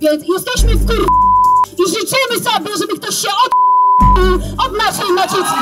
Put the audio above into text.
Więc jesteśmy w kur... i życzymy sobie, żeby ktoś się od... od naszej maciecy.